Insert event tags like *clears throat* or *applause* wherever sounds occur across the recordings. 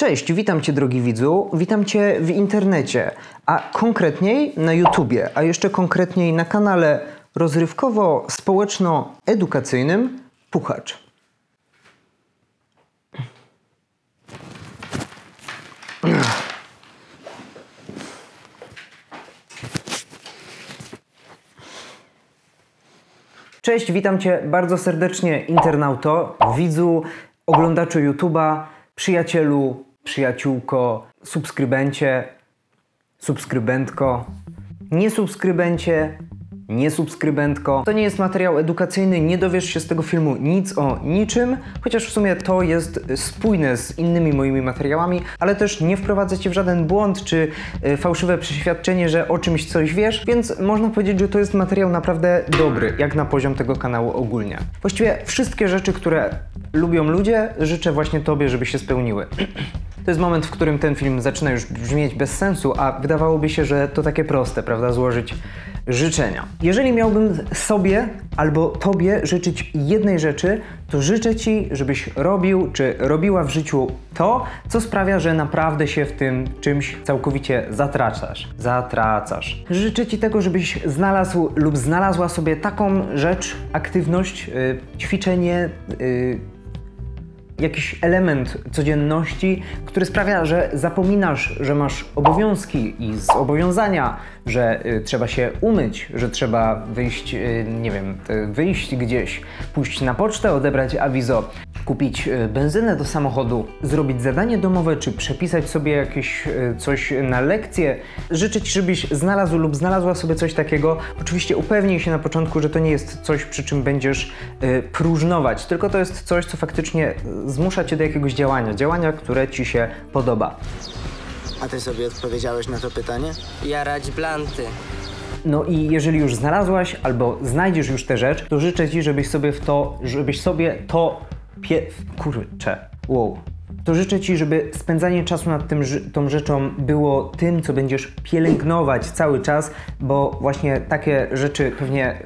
Cześć, witam Cię drogi widzu, witam Cię w internecie, a konkretniej na YouTubie, a jeszcze konkretniej na kanale rozrywkowo-społeczno-edukacyjnym Puchacz. Cześć, witam Cię bardzo serdecznie, internauto, widzu, oglądaczu YouTube'a, przyjacielu, przyjaciółko, subskrybencie, subskrybentko, niesubskrybencie, niesubskrybentko. To nie jest materiał edukacyjny, nie dowiesz się z tego filmu nic o niczym, chociaż w sumie to jest spójne z innymi moimi materiałami, ale też nie wprowadzę Cię w żaden błąd czy y, fałszywe przeświadczenie, że o czymś coś wiesz, więc można powiedzieć, że to jest materiał naprawdę dobry, jak na poziom tego kanału ogólnie. Właściwie wszystkie rzeczy, które lubią ludzie, życzę właśnie Tobie, żeby się spełniły. *clears throat* To jest moment, w którym ten film zaczyna już brzmieć bez sensu, a wydawałoby się, że to takie proste, prawda? Złożyć życzenia. Jeżeli miałbym sobie albo Tobie życzyć jednej rzeczy, to życzę Ci, żebyś robił czy robiła w życiu to, co sprawia, że naprawdę się w tym czymś całkowicie zatracasz. Zatracasz. Życzę Ci tego, żebyś znalazł lub znalazła sobie taką rzecz, aktywność, yy, ćwiczenie, yy, jakiś element codzienności, który sprawia, że zapominasz, że masz obowiązki i zobowiązania, że y, trzeba się umyć, że trzeba wyjść, y, nie wiem, y, wyjść gdzieś, pójść na pocztę, odebrać awizo, kupić y, benzynę do samochodu, zrobić zadanie domowe, czy przepisać sobie jakieś y, coś na lekcję. Życzę Ci, żebyś znalazł lub znalazła sobie coś takiego. Oczywiście upewnij się na początku, że to nie jest coś, przy czym będziesz y, próżnować, tylko to jest coś, co faktycznie zmusza Cię do jakiegoś działania, działania, które Ci się podoba. A ty sobie odpowiedziałeś na to pytanie? Jarać blanty. No i jeżeli już znalazłaś albo znajdziesz już tę rzecz, to życzę Ci, żebyś sobie w to, żebyś sobie to pie... kurczę, wow. To życzę Ci, żeby spędzanie czasu nad tym, tą rzeczą było tym, co będziesz pielęgnować cały czas, bo właśnie takie rzeczy pewnie,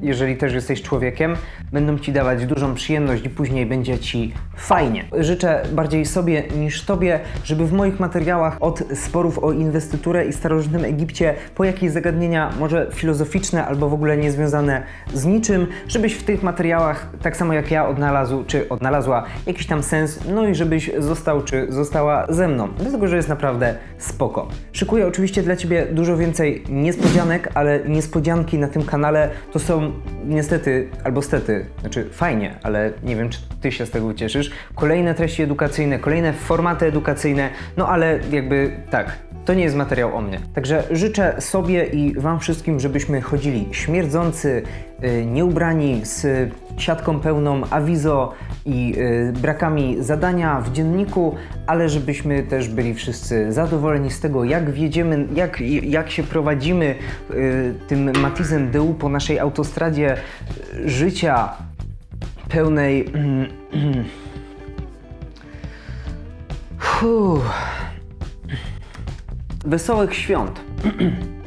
jeżeli też jesteś człowiekiem, będą Ci dawać dużą przyjemność i później będzie Ci fajnie. Życzę bardziej sobie niż Tobie, żeby w moich materiałach od sporów o inwestyturę i starożytnym Egipcie po jakieś zagadnienia, może filozoficzne albo w ogóle niezwiązane z niczym, żebyś w tych materiałach, tak samo jak ja, odnalazł czy odnalazła jakiś tam sens, no i żebyś został czy została ze mną, dlatego że jest naprawdę spoko. Szykuję oczywiście dla Ciebie dużo więcej niespodzianek, ale niespodzianki na tym kanale to są niestety, albo stety, znaczy fajnie, ale nie wiem, czy Ty się z tego ucieszysz. Kolejne treści edukacyjne, kolejne formaty edukacyjne, no ale jakby tak, to nie jest materiał o mnie. Także życzę sobie i Wam wszystkim, żebyśmy chodzili śmierdzący, yy, nieubrani, z siatką pełną awizo i yy, brakami zadania w dzienniku, ale żebyśmy też byli wszyscy zadowoleni z tego, jak wjedziemy, jak, jak się prowadzimy yy, tym Matizem DU po naszej autostradzie yy, życia pełnej. Fuh. Wesołych świąt. *clears throat*